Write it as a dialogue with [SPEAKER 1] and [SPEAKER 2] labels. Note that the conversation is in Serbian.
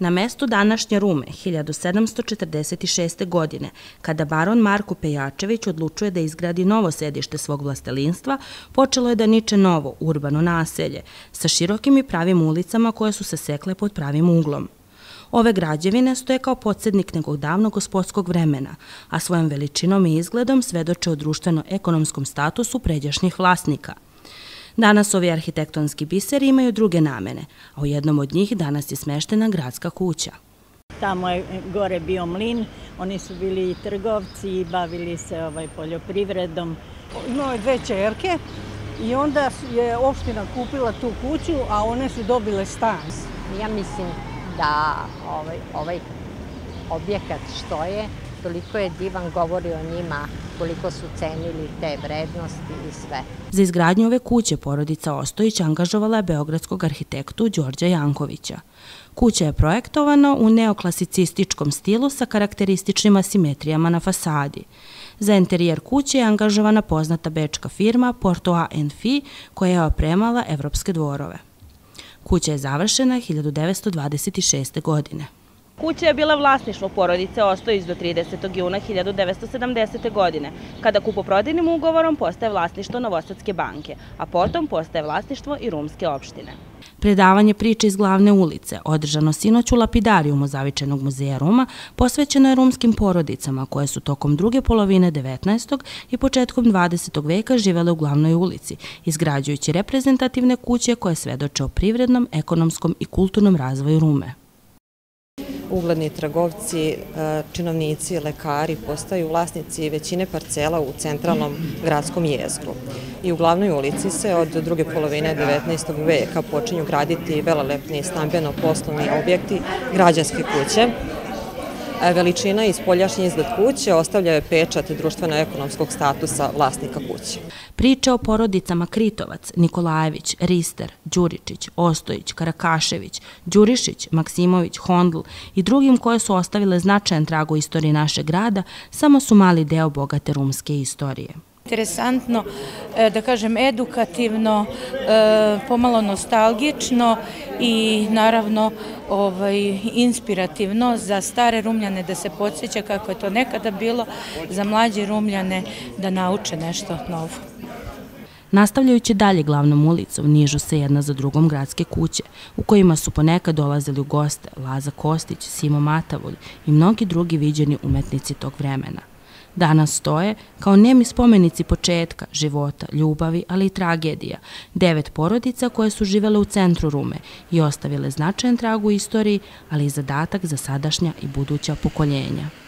[SPEAKER 1] Na mestu današnje Rume 1746. godine, kada baron Marko Pejačević odlučuje da izgradi novo sedište svog vlastelinstva, počelo je da niče novo, urbano naselje, sa širokim i pravim ulicama koje su se sekle pod pravim uglom. Ove građevine stoje kao podsjednik nekog davnog gospodskog vremena, a svojom veličinom i izgledom svedoče o društveno-ekonomskom statusu pređašnjih vlasnika – Danas ovi arhitektonski biseri imaju druge namene, a u jednom od njih danas je smeštena gradska kuća.
[SPEAKER 2] Tamo je gore bio mlin, oni su bili i trgovci i bavili se ovaj poljoprivredom.
[SPEAKER 3] Imao je dve čerke i onda je opština kupila tu kuću, a one su dobile stan.
[SPEAKER 4] Ja mislim da ovaj, ovaj objekat što je, toliko je divan, govori o njima koliko su cenili te vrednosti i sve.
[SPEAKER 1] Za izgradnju ove kuće porodica Ostojić angažovala je beogradskog arhitektu Đorđa Jankovića. Kuća je projektovana u neoklasicističkom stilu sa karakterističnim asimetrijama na fasadi. Za interijer kuće je angažovana poznata bečka firma Porto A Fi koja je opremala evropske dvorove. Kuća je završena 1926. godine.
[SPEAKER 5] Kuća je bila vlasništvo porodice Ostojić do 30. juna 1970. godine, kada kupoprodajnim ugovorom postaje vlasništvo Novosadske banke, a potom postaje vlasništvo i Rumske opštine.
[SPEAKER 1] Predavanje priče iz glavne ulice, održano sinoć u lapidarijumu Zavičenog muzeja Ruma, posvećeno je rumskim porodicama koje su tokom druge polovine 19. i početkom 20. veka živele u glavnoj ulici, izgrađujući reprezentativne kuće koje svedoče o privrednom, ekonomskom i kulturnom razvoju Rume
[SPEAKER 6] ugledni trgovci, e, činovnici, lekari postaju vlasnici većine parcela u centralnom gradskom jezgru. I u glavnoj ulici se od druge polovine 19. veka počinju graditi velelepni stambeno-poslovni objekti, građanske kuće, veličina i spoljašnji izgled kuće ostavljaju pečat društveno-ekonomskog statusa vlasnika kuće.
[SPEAKER 1] Priče o porodicama Kritovac, Nikolajević, Rister, Đuričić, Ostojić, Karakašević, Đurišić, Maksimović, Hondl i drugim koje su ostavile značajan trag u istoriji našeg grada samo su mali deo bogate rumske istorije
[SPEAKER 7] interesantno, e, da kažem edukativno, e, pomalo nostalgično i naravno ovaj, inspirativno za stare Rumljane da se podsjeća kako je to nekada bilo, za mlađe Rumljane da nauče nešto novo.
[SPEAKER 1] Nastavljajući dalje glavnom ulicom, nižu se jedna za drugom gradske kuće, u kojima su ponekad dolazili u goste Laza Kostić, Simo Matavulj i mnogi drugi viđeni umetnici tog vremena. Danas stoje kao nemi spomenici početka, života, ljubavi, ali i tragedija. Devet porodica koje su živele u centru Rume i ostavile značajan trag u istoriji, ali i zadatak za sadašnja i buduća pokoljenja.